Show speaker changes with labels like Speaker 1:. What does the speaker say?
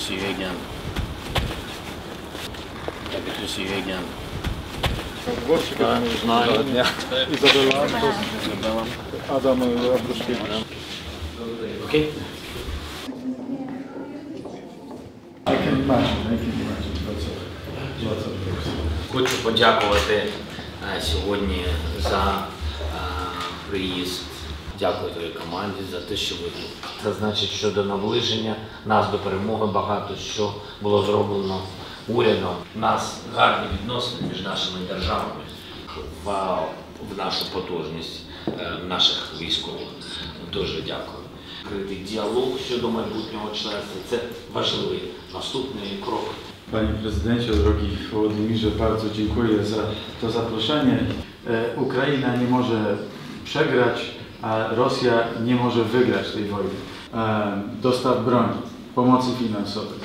Speaker 1: bitesi vegan. Я bitesi vegan.
Speaker 2: Горщика мы знаем. Изабелла. Изабелла. Адам Абдушкевич.
Speaker 1: Окей.
Speaker 2: I can imagine, I can imagine. That's all. That's all.
Speaker 1: Хочу подякувати е, сьогодні за е, приїзд Дякую твоїй команді за те, що ви тут. Це значить, що до наближення нас до перемоги багато що було зроблено урядом. У нас гарні відносини між нашими державами в, нашу потужність е, наших військових. Дуже дякую. Відкритий діалог щодо майбутнього членства це важливий наступний крок.
Speaker 2: Panie prezydencie, drogi Wołodymirze, bardzo dziękuję za to zaproszenie. E, Ukraina nie może przegrać, a Rosja nie może wygrać tej wojny. Dostaw broni, pomocy finansowej.